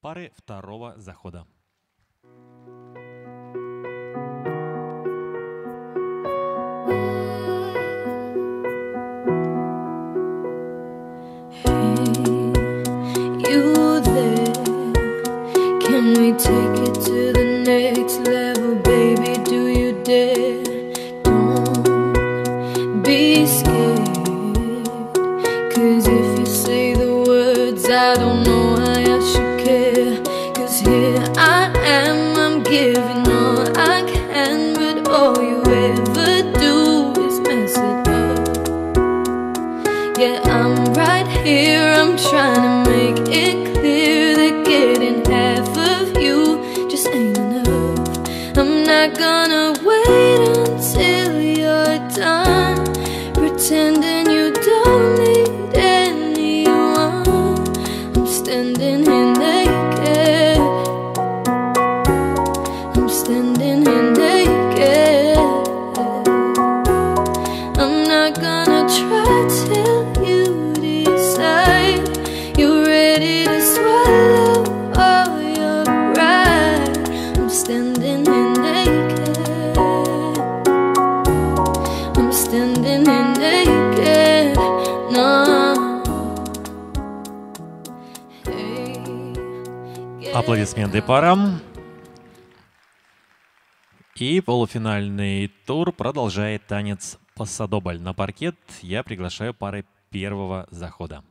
пары второго захода. You there? Can ever do is mess it up. Yeah, I'm right here. I'm trying to make it clear that getting half of you just ain't enough. I'm not gonna wait until you're done pretending Аплодисменты парам. И полуфинальный тур продолжает танец Пассадобль. На паркет я приглашаю пары первого захода.